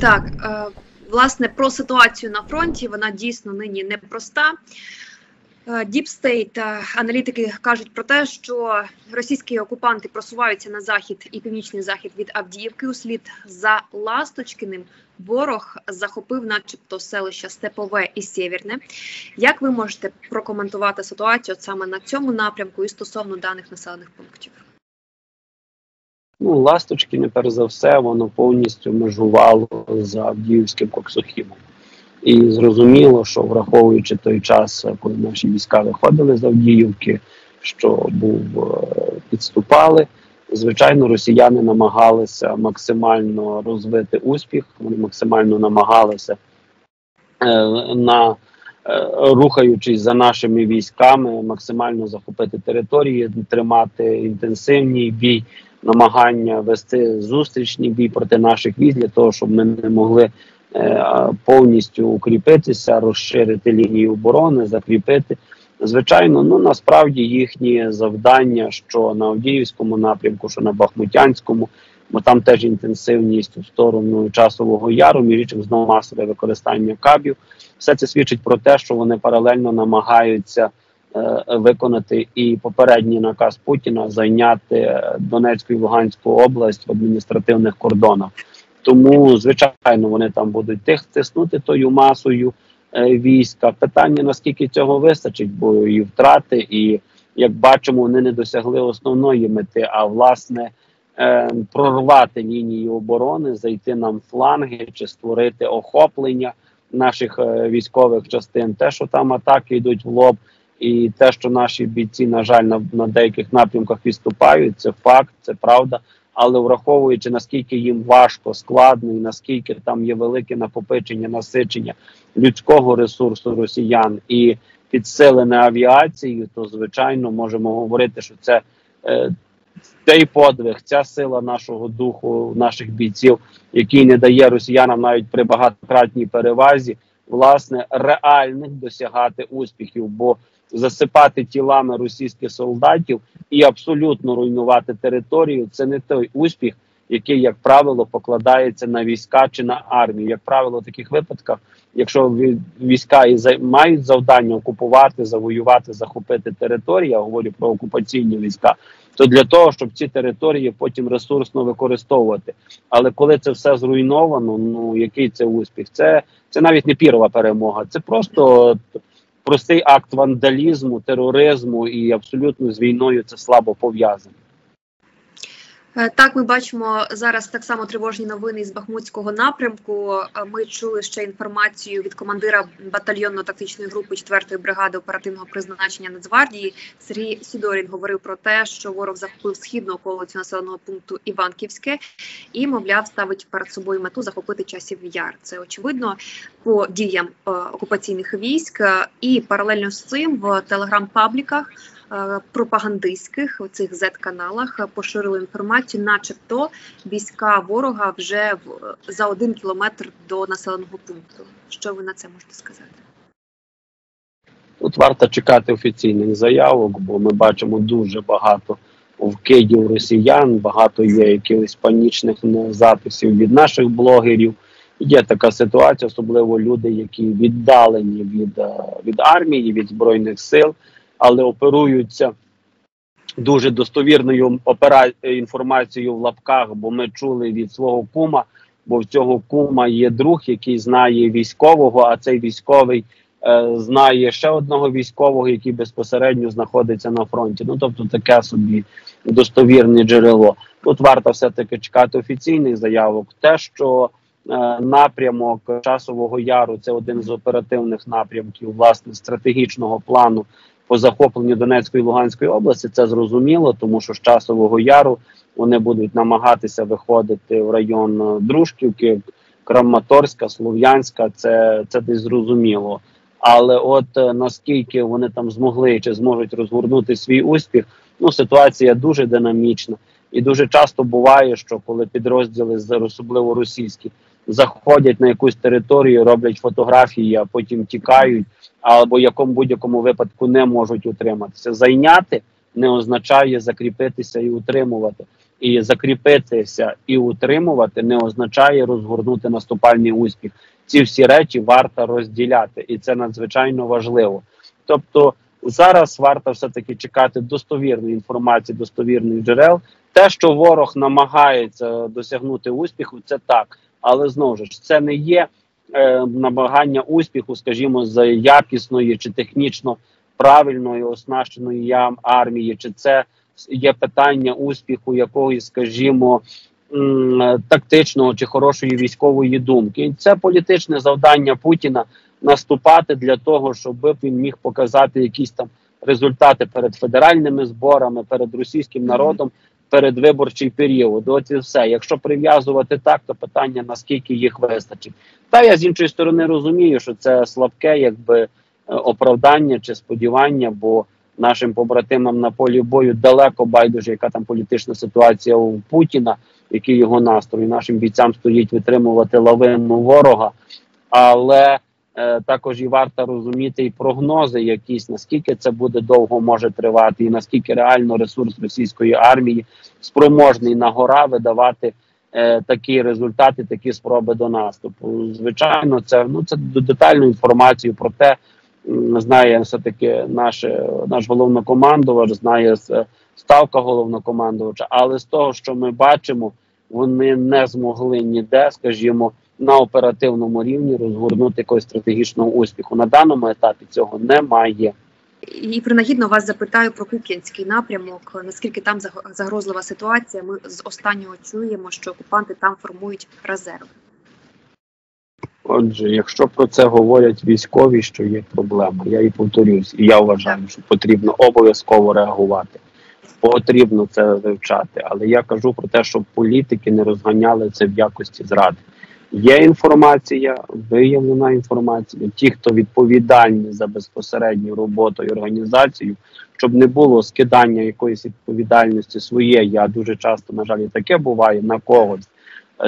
Так, е, власне, про ситуацію на фронті вона дійсно нині непроста. DeepState аналітики кажуть про те, що російські окупанти просуваються на захід і північний захід від Авдіївки. Услід за Ласточкиним ворог захопив, начебто, селища Степове і Сєвєрне. Як ви можете прокоментувати ситуацію саме на цьому напрямку і стосовно даних населених пунктів? Ну, Ласточкине, перш за все, воно повністю межувало з Авдіївським Коксохімом. І зрозуміло, що враховуючи той час, коли наші війська виходили з Авдіївки, що був е, підступали, звичайно, росіяни намагалися максимально розвити успіх. Вони максимально намагалися е, на е, рухаючись за нашими військами, максимально захопити території, тримати інтенсивний бій, намагання вести зустрічний бій проти наших військ для того, щоб ми не могли. Е, повністю укріпитися, розширити лінію оборони, закріпити. Звичайно, ну насправді їхні завдання, що на Авдіївському напрямку, що на Бахмутянському, бо там теж інтенсивність у сторону часового яру, між іншим знову масове використання кабів. Все це свідчить про те, що вони паралельно намагаються виконати і попередній наказ Путіна зайняти Донецьку і Луганську область в адміністративних кордонах. Тому, звичайно, вони там будуть тих тиснути тою масою е, війська. Питання наскільки цього вистачить, бо і втрати, і як бачимо, вони не досягли основної мети, а власне е, прорвати лінію оборони, зайти нам фланги чи створити охоплення наших е, військових частин. Те, що там атаки йдуть в лоб, і те, що наші бійці, на жаль, на, на деяких напрямках відступають, це факт, це правда але враховуючи наскільки їм важко, складно, і наскільки там є велике накопичення, насичення людського ресурсу росіян і підсилене авіацією, то звичайно можемо говорити, що це е, той подвиг, ця сила нашого духу, наших бійців, який не дає росіянам навіть при багатократній перевазі, власне, реальних досягати успіхів. бо засипати тілами російських солдатів і абсолютно руйнувати територію. Це не той успіх, який, як правило, покладається на війська чи на армію. Як правило, в таких випадках, якщо війська і мають завдання окупувати, завоювати, захопити територію, я говорю про окупаційні війська. То для того, щоб ці території потім ресурсно використовувати. Але коли це все зруйновано, ну який це успіх? Це це навіть не пірова перемога, це просто простий акт вандалізму, тероризму і абсолютно з війною це слабо пов'язано. Е, так, ми бачимо зараз так само тривожні новини з Бахмутського напрямку. Е, ми чули ще інформацію від командира батальйонно-тактичної групи 4-ї бригади оперативного призначення Нацгвардії. Сергій Сідорін говорив про те, що ворог захопив східну околицю населеного пункту Іванківське і, мовляв, ставить перед собою мету захопити часів яр. Це очевидно по діям е, окупаційних військ, і паралельно з цим в телеграм-пабліках. Е, пропагандистських цих зет-каналах поширили інформацію, начебто війська ворога вже в за один кілометр до населеного пункту. Що ви на це можете сказати? Тут варто чекати офіційних заявок, бо ми бачимо дуже багато вкидів росіян, багато є якихось панічних записів від наших блогерів. Є така ситуація, особливо люди, які віддалені від е, від армії, від збройних сил але оперуються дуже достовірною опера... інформацією в лапках, бо ми чули від свого кума. Бо в цього кума є друг, який знає військового, а цей військовий е, знає ще одного військового, який безпосередньо знаходиться на фронті. Ну тобто таке собі достовірне джерело. Тут варто все таки чекати офіційних заявок. Те, що е, напрямок часового яру це один з оперативних напрямків власне стратегічного плану по захопленню Донецької і Луганської області. Це зрозуміло, тому що з часового яру вони будуть намагатися виходити в район е, Дружківки, Краматорська, Слов'янська. Це це десь зрозуміло. Але от е, наскільки вони там змогли чи зможуть розгорнути свій успіх, ну ситуація дуже динамічна, і дуже часто буває, що коли підрозділи особливо російські заходять на якусь територію, роблять фотографії, а потім тікають або якому будь-якому випадку не можуть утриматися. Зайняти не означає закріпитися і утримувати. і закріпитися і утримувати не означає розгорнути наступальний успіх. Ці всі речі варто розділяти, і це надзвичайно важливо. Тобто зараз варто все таки чекати достовірної інформації, достовірних джерел. Те, що ворог намагається досягнути успіху, це так, але знову ж це не є е, намагання успіху, скажімо, з якісної чи технічно правильної оснащеної армії, чи це є питання успіху якогось, скажімо, тактичного чи хорошої військової думки. І це політичне завдання Путіна наступати для того, щоб він міг показати якісь там результати перед федеральними зборами, перед російським народом. Перед виборчий період, от і все. Якщо прив'язувати так, то питання наскільки їх вистачить. Та я з іншої сторони розумію, що це слабке, якби е, оправдання чи сподівання, бо нашим побратимам на полі бою далеко байдуже, яка там політична ситуація у Путіна, який його настрої. Нашим бійцям стоїть витримувати лавину ворога, але також і варто розуміти і прогнози, якісь наскільки це буде довго може тривати, і наскільки реально ресурс російської армії спроможний на гора видавати. Е, такі результати, такі спроби до наступу. Звичайно, це ну це детальну інформацію про те, знає все таки наш наш головнокомандувач, знає ставка головнокомандувача. Але з того, що ми бачимо, вони не змогли ніде, скажімо, на оперативному рівні розгорнути якогось стратегічного успіху. На даному етапі цього немає. І принагідно вас запитаю про Куп'янський напрямок. Наскільки там загрозлива ситуація? Ми з останнього чуємо, що окупанти там формують резерв. Отже, якщо про це говорять військові, що є проблема, я і повторюсь, і я вважаю, що потрібно обов'язково реагувати. Потрібно це вивчати, але я кажу про те, щоб політики не розганяли це в якості зради. Є інформація, виявлена інформація. Ті, хто відповідальні за безпосередню роботу і організацію, щоб не було скидання якоїсь відповідальності своєї. Я дуже часто, на жаль, і таке буває на когось.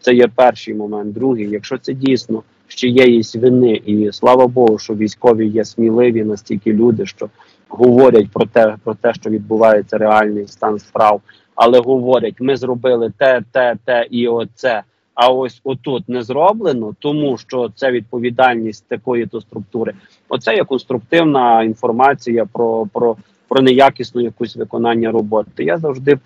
Це є перший момент. Другий, якщо це дійсно з чиєїсь вини, і слава Богу, що військові є сміливі настільки люди, що говорять про те, про те, що відбувається реальний стан справ, але говорять: ми зробили те, те, те і оце. А ось отут не зроблено, тому що це відповідальність такої то структури. Оце є конструктивна інформація про про, про неякісну якусь виконання роботи. Я завжди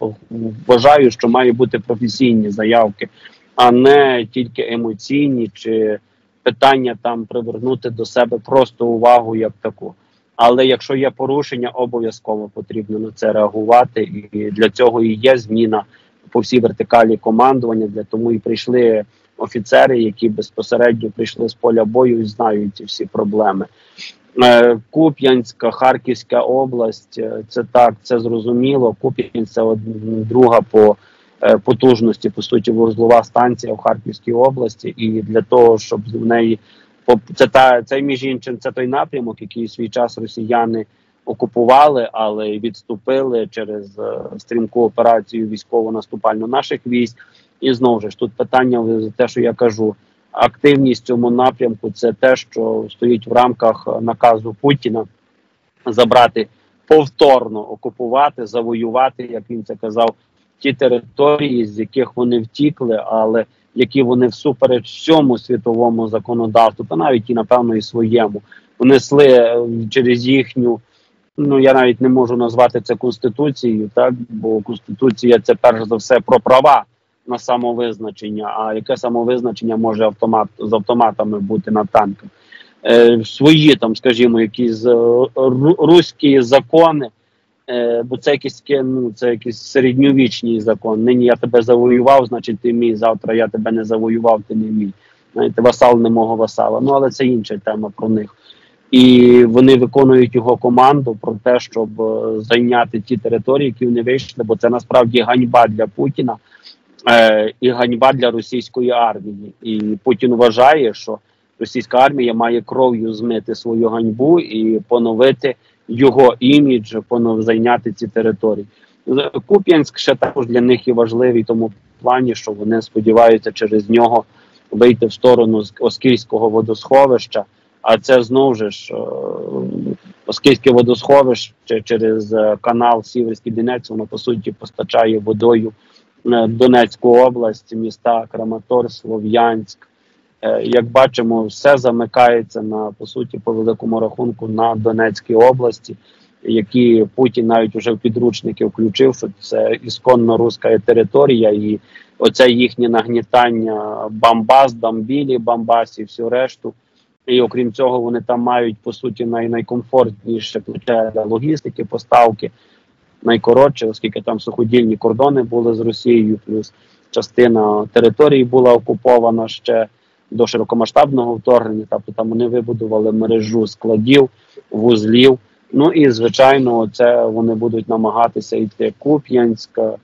вважаю, що має бути професійні заявки, а не тільки емоційні чи питання там привернути до себе просто увагу як таку. Але якщо є порушення, обов'язково потрібно на це реагувати, і для цього і є зміна по всій вертикалі командування. Для тому і прийшли офіцери, які безпосередньо прийшли з поля бою і знають ці всі проблеми. Е, Куп'янська, Харківська область, е, це так, це зрозуміло. Куп'янськ це друга по Е, потужності, по суті, вузлова станція в Харківській області, і для того, щоб в неї це та це між іншим, це той напрямок, який в свій час росіяни окупували, але й відступили через е, стрімку операцію військово-наступальну наших військ. І знову ж тут питання за те, що я кажу. Активність в цьому напрямку це те, що стоїть в рамках наказу Путіна забрати повторно окупувати, завоювати, як він це казав, ті території, з яких вони втікли, але які вони всупереч всьому світовому законодавству, та навіть і напевно і своєму, внесли е, через їхню. Ну я навіть не можу назвати це конституцією, так бо конституція це перш за все про права на самовизначення. А яке самовизначення може автомат з автоматами бути на танках? Е, Свої там, скажімо, якісь е, руські закони, Е, бо це якийсь ну, це якийсь середньовічний закон. Нині я тебе завоював, значить ти мій. Завтра я тебе не завоював, ти не мій. Знаєте, васал не мого васала. Ну але це інша тема про них. І вони виконують його команду про те, щоб е, зайняти ті території, які вони вийшли, бо це насправді ганьба для Путіна е, і ганьба для російської армії. І Путін вважає, що російська армія має кров'ю змити свою ганьбу і поновити його імідж, понов зайняти ці території. Куп'янськ ще також для них і важливий, тому плані, що вони сподіваються через нього вийти в сторону Оскільського водосховища. А це знову ж е, Оскільське водосховище через е, канал Сіверський Дінець, воно по суті постачає водою Донецьку область, міста Краматор, Слов'янськ. Як бачимо, все замикається на по суті по великому рахунку на Донецькій області, які Путін навіть уже в підручники включив, що це ісконно руська територія, і оце їхнє нагнітання Бамбас, Дамбілі, Бамбас і всю решту. І окрім цього, вони там мають по суті най найкомфортніше для логістики, поставки найкоротше, оскільки там суходільні кордони були з Росією, плюс частина території була окупована ще до широкомасштабного вторгнення. Тобто там вони вибудували мережу складів, вузлів. Ну і звичайно, це вони будуть намагатися йти Куп'янськ, е,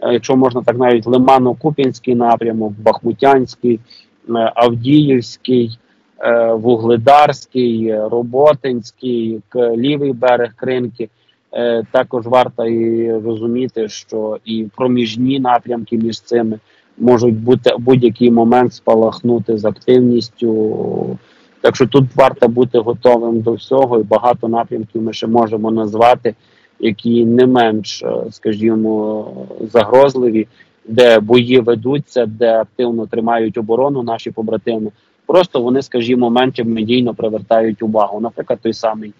якщо можна так, навіть Лимано-Куп'янський напрямок, Бахмутянський, е, Авдіївський. Е, Вугледарський, Роботинський, лівий берег Кринки. Е, також варто і розуміти, що і проміжні напрямки між цими можуть бути в будь-який момент спалахнути з активністю. Так що тут варто бути готовим до всього, і багато напрямків ми ще можемо назвати, які не менш, е, скажімо, загрозливі, де бої ведуться, де активно тримають оборону наші побратими. Просто вони, скажімо, менше медійно привертають увагу. Наприклад, той самий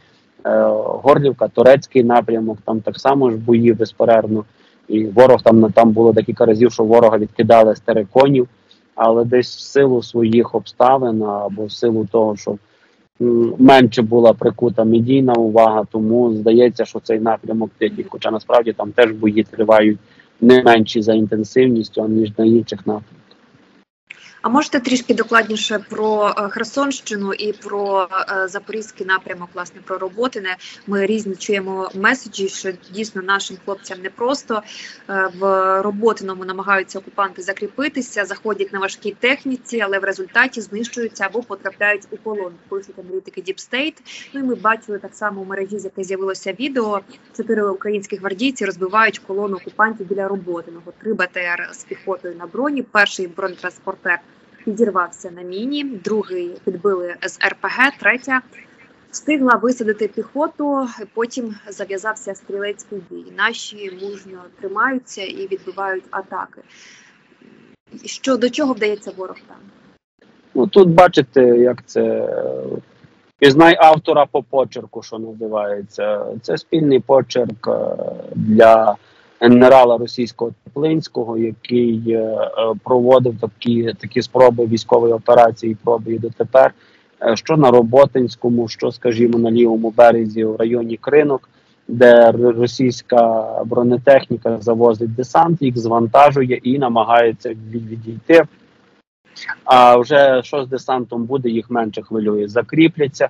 е, Горлівка, турецький напрямок, там так само ж бої безперервно. І ворог там там було декілька разів, що ворога відкидали з тереконів, але десь в силу своїх обставин або в силу того, що менше була прикута медійна увага, тому здається, що цей напрямок тихий. Хоча насправді там теж бої тривають не менші за інтенсивністю, ніж на інших напрямках. А можете трішки докладніше про е, Херсонщину і про е, запорізький напрямок, власне, про роботине. Ми різні чуємо меседжі, що дійсно нашим хлопцям непросто е, в роботиному намагаються окупанти закріпитися, заходять на важкій техніці, але в результаті знищуються або потрапляють у полон. Пишуть аналітики State. Ну і ми бачили так само у мережі, з яке з'явилося відео. Чотири українські гвардійці розбивають колону окупантів біля роботиного. Три БТР з піхотою на броні. Перший бронетранспортер підірвався на міні, другий підбили з РПГ, третя встигла висадити піхоту. Потім зав'язався стрілецький бій. Наші мужньо тримаються і відбивають атаки. Що до чого вдається ворог там? Ну тут бачите, як це пізнай автора по почерку, що називається. Це спільний почерк е, для генерала російського Теплинського, який е, е, проводив такі такі спроби військової операції, проби і дотепер. Е, що на Роботинському, що, скажімо, на лівому березі в районі Кринок, де російська бронетехніка завозить десант, їх звантажує і намагається відійти. А вже що з десантом буде, їх менше хвилює. Закріпляться.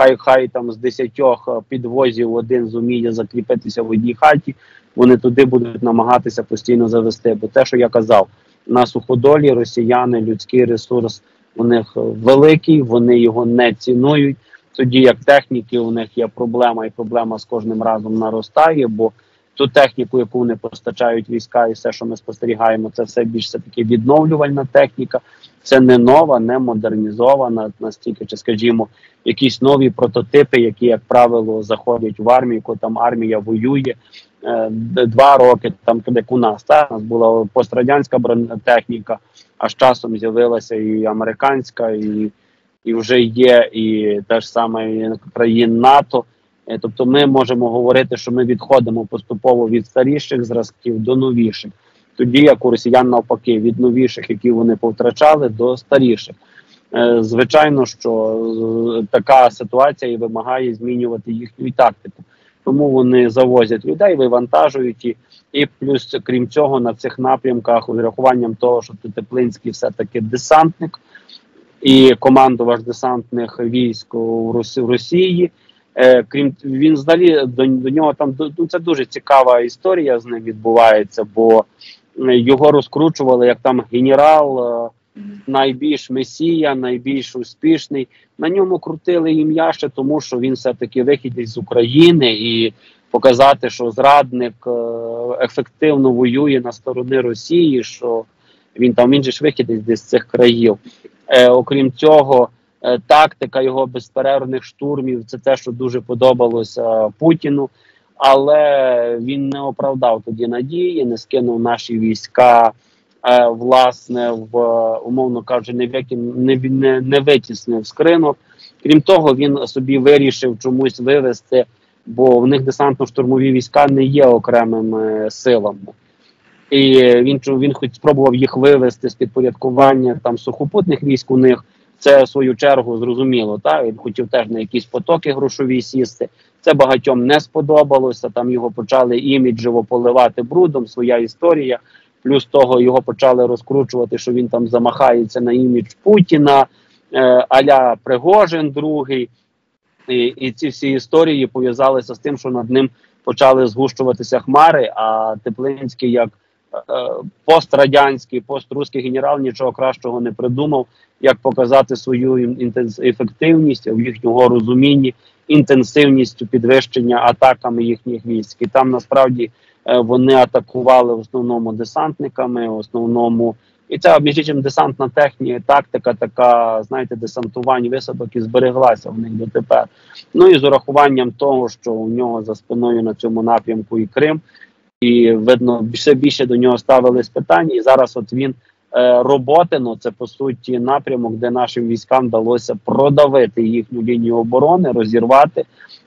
Хай хай там з десятьох підвозів один зуміє закріпитися в одній хаті, вони туди будуть намагатися постійно завести. Бо те, що я казав, на суходолі росіяни людський ресурс у них великий, вони його не цінують. Тоді як техніки у них є проблема, і проблема з кожним разом наростає. бо ту техніку, яку вони постачають війська, і все, що ми спостерігаємо, це все більш все таки відновлювальна техніка. Це не нова, не модернізована настільки, чи скажімо, якісь нові прототипи, які, як правило, заходять в армію, коли там армія воює е, два роки, там як у нас та у нас була пострадянська бронетехніка, а з часом з'явилася і американська, і і вже є і те ж саме країн НАТО. Е, тобто, ми можемо говорити, що ми відходимо поступово від старіших зразків до новіших, тоді як у росіян навпаки від новіших, які вони повтрачали, до старіших. Е, звичайно, що така ситуація і вимагає змінювати їхню тактику. Тому вони завозять людей, вивантажують і, і плюс, крім цього, на цих напрямках урахуванням того, що Теплинський все таки десантник і командувач десантних військ у Росії. Е, крім він взагалі до, до нього там ну, це дуже цікава історія з ним відбувається, бо його розкручували як там генерал, е, найбільш месія, найбільш успішний. На ньому крутили ім'я ще тому, що він все таки вихідець з України і показати, що зрадник е, ефективно воює на сторони Росії. що він там він же ж вихідець з цих країв. Е, Окрім цього. Е, тактика його безперервних штурмів це те, що дуже подобалося Путіну. але він не оправдав тоді надії, не скинув наші війська. Е, власне, в умовно кажучи, не не, не, не витіснив скринок. Крім того, він собі вирішив чомусь вивести, бо в них десантно-штурмові війська не є окремими силами. І він він хоч спробував їх вивести з підпорядкування там сухопутних військ у них. Це в свою чергу зрозуміло. Та він хотів теж на якісь потоки грошові сісти. Це багатьом не сподобалося. Там його почали іміджево поливати брудом. Своя історія. Плюс того його почали розкручувати, що він там замахається на імідж Путіна, е, Аля Пригожин, другий. І, і ці всі історії пов'язалися з тим, що над ним почали згущуватися хмари. А Теплинський, як е, пострадянський, поструський генерал, нічого кращого не придумав, як показати свою ефективність в їхнього розумінні, інтенсивністю підвищення атаками їхніх військ. І там насправді Е, вони атакували в основному десантниками, в основному і ця між іншим десантна техніка, тактика, така знаєте, десантувань висадок і збереглася в них дотепер. Ну і з урахуванням того, що у нього за спиною на цьому напрямку і Крим, і видно, все більше до нього ставились питання. І зараз от він е, роботино, це по суті напрямок, де нашим військам вдалося продавити їхню лінію оборони, розірвати,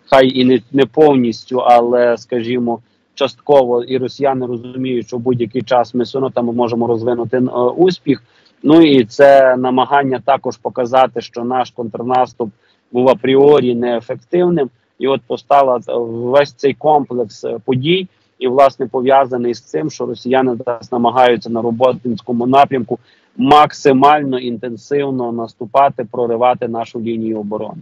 хай і не, не повністю, але скажімо частково і росіяни розуміють, що будь-який час ми все там можемо розвинути е, успіх. Ну і це намагання також показати, що наш контрнаступ був апріорі неефективним, і от постала весь цей комплекс е, подій, і власне пов'язаний з цим, що росіяни зараз намагаються на роботинському напрямку максимально інтенсивно наступати, проривати нашу лінію оборони.